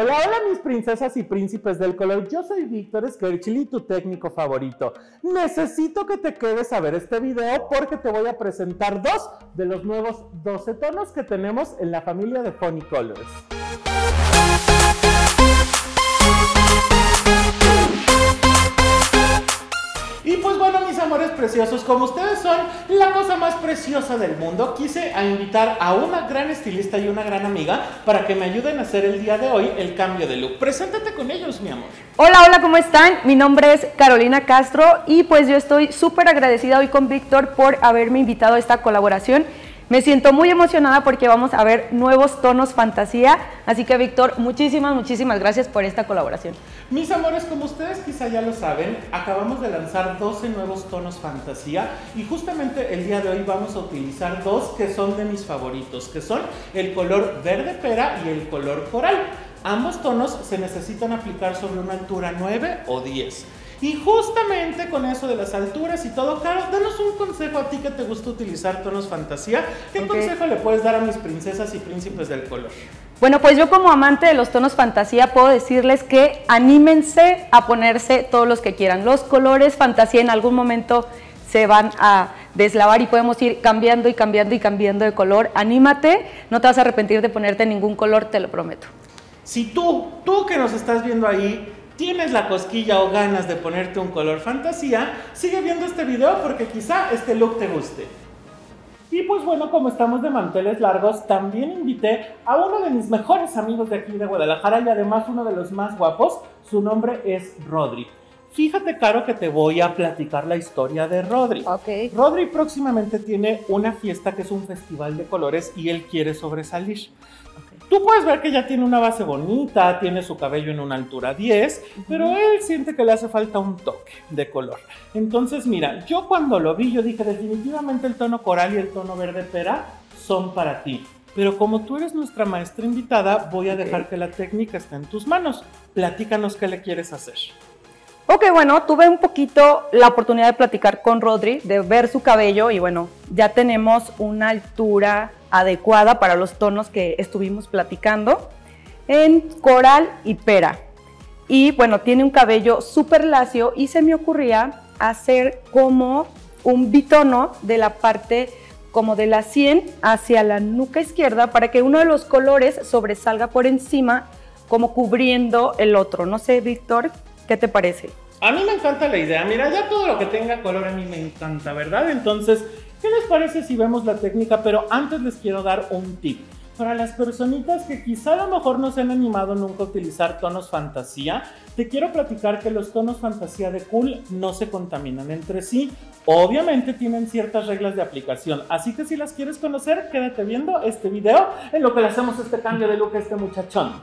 Hola, hola mis princesas y príncipes del color. Yo soy Víctor Skerchili, tu técnico favorito. Necesito que te quedes a ver este video porque te voy a presentar dos de los nuevos 12 tonos que tenemos en la familia de Funny Colors. Amores preciosos, como ustedes son la cosa más preciosa del mundo, quise a invitar a una gran estilista y una gran amiga para que me ayuden a hacer el día de hoy el cambio de look. Preséntate con ellos, mi amor. Hola, hola, ¿cómo están? Mi nombre es Carolina Castro y pues yo estoy súper agradecida hoy con Víctor por haberme invitado a esta colaboración. Me siento muy emocionada porque vamos a ver nuevos tonos fantasía. Así que Víctor, muchísimas, muchísimas gracias por esta colaboración. Mis amores, como ustedes quizá ya lo saben, acabamos de lanzar 12 nuevos tonos fantasía y justamente el día de hoy vamos a utilizar dos que son de mis favoritos, que son el color verde pera y el color coral. Ambos tonos se necesitan aplicar sobre una altura 9 o 10. Y justamente con eso de las alturas y todo, Caro, danos un consejo a ti que te gusta utilizar tonos fantasía. ¿Qué consejo le puedes dar a mis princesas y príncipes del color? Bueno, pues yo como amante de los tonos fantasía puedo decirles que anímense a ponerse todos los que quieran. Los colores fantasía en algún momento se van a deslavar y podemos ir cambiando y cambiando y cambiando de color. Anímate, no te vas a arrepentir de ponerte ningún color, te lo prometo. Si tú, tú que nos estás viendo ahí, tienes la cosquilla o ganas de ponerte un color fantasía, sigue viendo este video porque quizá este look te guste. Y pues bueno, como estamos de manteles largos, también invité a uno de mis mejores amigos de aquí de Guadalajara y además uno de los más guapos. Su nombre es Rodri. Fíjate, Caro, que te voy a platicar la historia de Rodri. Ok. Rodri próximamente tiene una fiesta que es un festival de colores y él quiere sobresalir. Tú puedes ver que ya tiene una base bonita, tiene su cabello en una altura 10, pero él siente que le hace falta un toque de color. Entonces, mira, yo cuando lo vi, yo dije, definitivamente el tono coral y el tono verde pera son para ti. Pero como tú eres nuestra maestra invitada, voy a dejar que la técnica esté en tus manos. Platícanos qué le quieres hacer. Ok, bueno, tuve un poquito la oportunidad de platicar con Rodri, de ver su cabello y bueno, ya tenemos una altura adecuada para los tonos que estuvimos platicando en coral y pera. Y bueno, tiene un cabello súper lacio y se me ocurría hacer como un bitono de la parte como de la sien hacia la nuca izquierda para que uno de los colores sobresalga por encima como cubriendo el otro. No sé, Víctor, ¿qué te parece? A mí me encanta la idea. Mira, ya todo lo que tenga color a mí me encanta, ¿verdad? Entonces, ¿qué les parece si vemos la técnica? Pero antes les quiero dar un tip. Para las personitas que quizá a lo mejor no se han animado nunca a utilizar tonos fantasía, te quiero platicar que los tonos fantasía de cool no se contaminan entre sí. Obviamente tienen ciertas reglas de aplicación, así que si las quieres conocer, quédate viendo este video en lo que le hacemos este cambio de look a este muchachón.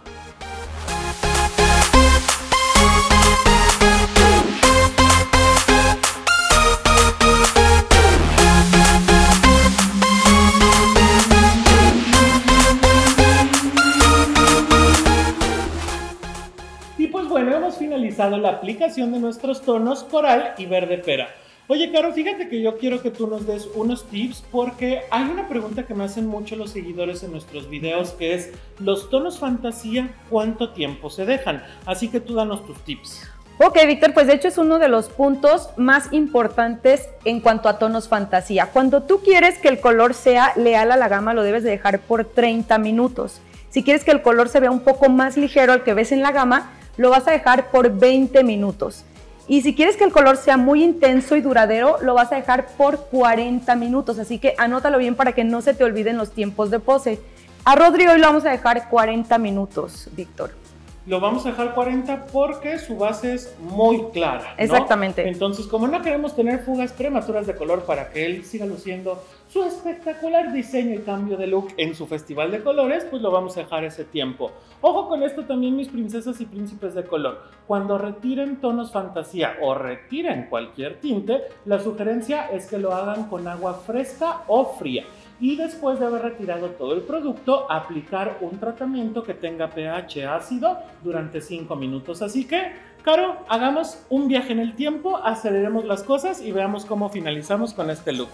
La aplicación de nuestros tonos coral y verde pera. Oye, Caro, fíjate que yo quiero que tú nos des unos tips porque hay una pregunta que me hacen mucho los seguidores en nuestros videos que es, ¿los tonos fantasía cuánto tiempo se dejan? Así que tú danos tus tips. Ok, Víctor, pues de hecho es uno de los puntos más importantes en cuanto a tonos fantasía. Cuando tú quieres que el color sea leal a la gama, lo debes de dejar por 30 minutos. Si quieres que el color se vea un poco más ligero al que ves en la gama, lo vas a dejar por 20 minutos. Y si quieres que el color sea muy intenso y duradero, lo vas a dejar por 40 minutos. Así que anótalo bien para que no se te olviden los tiempos de pose. A Rodri hoy lo vamos a dejar 40 minutos, Víctor. Lo vamos a dejar 40 porque su base es muy clara. ¿no? Exactamente. Entonces, como no queremos tener fugas prematuras de color para que él siga luciendo su espectacular diseño y cambio de look en su festival de colores, pues lo vamos a dejar ese tiempo. Ojo con esto también, mis princesas y príncipes de color. Cuando retiren tonos fantasía o retiren cualquier tinte, la sugerencia es que lo hagan con agua fresca o fría y después de haber retirado todo el producto, aplicar un tratamiento que tenga pH ácido durante 5 minutos. Así que, Caro, hagamos un viaje en el tiempo, aceleremos las cosas y veamos cómo finalizamos con este look.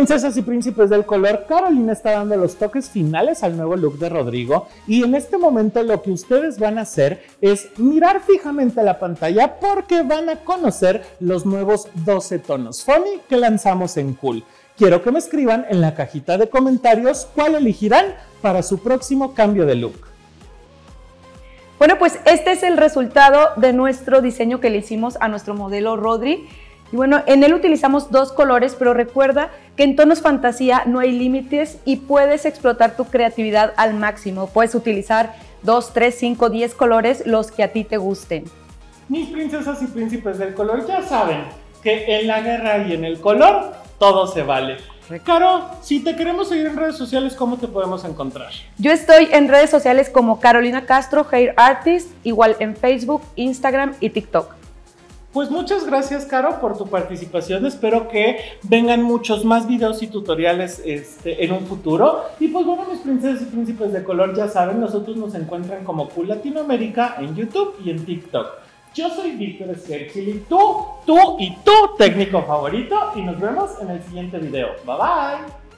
Princesas y príncipes del color, Carolina está dando los toques finales al nuevo look de Rodrigo y en este momento lo que ustedes van a hacer es mirar fijamente la pantalla porque van a conocer los nuevos 12 tonos funny que lanzamos en Cool. Quiero que me escriban en la cajita de comentarios cuál elegirán para su próximo cambio de look. Bueno, pues este es el resultado de nuestro diseño que le hicimos a nuestro modelo Rodri. Y bueno, en él utilizamos dos colores, pero recuerda que en tonos fantasía no hay límites y puedes explotar tu creatividad al máximo. Puedes utilizar 2, 3, 5, 10 colores, los que a ti te gusten. Mis princesas y príncipes del color ya saben que en la guerra y en el color todo se vale. Caro, si te queremos seguir en redes sociales, ¿cómo te podemos encontrar? Yo estoy en redes sociales como Carolina Castro, Hair Artist, igual en Facebook, Instagram y TikTok. Pues muchas gracias, Caro, por tu participación. Espero que vengan muchos más videos y tutoriales este, en un futuro. Y pues bueno, mis princesas y príncipes de color ya saben, nosotros nos encuentran como Cool Latinoamérica en YouTube y en TikTok. Yo soy Víctor Skerchili, tú, tú y tu técnico favorito y nos vemos en el siguiente video. Bye bye.